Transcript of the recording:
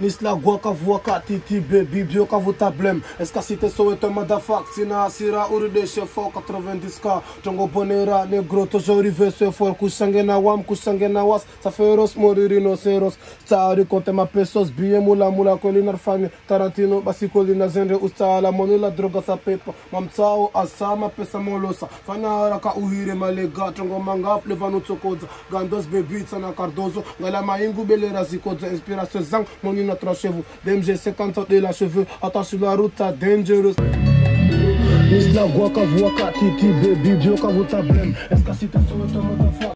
Nisla guaka vuaka titi baby bio kavuta blem Eskasite soweto motherfuck Sina asira uri de chefo 90k Tongo bonera negro tojo rive se for Kusange na wam kusange na was. Saferos mori rinoceros Tsari konte ma pesos Biye mula mula kolina rfanye Tarantino basi kolina zenre ustala Monila droga sa pepa Mamtsao asama pesa molosa. Fana haraka uhire malega. Tongo manga plevanu tsokodza Gandos bebitsa na Cardozo Ngala maingu belera zikodza Inspiration zang Moni notre chevaux. DMG 52 la cheveux, attache la route, ça dangerous. Isla guaca, voaca, titi, baby, dioca, vota blême. Est-ce que si t'es sur le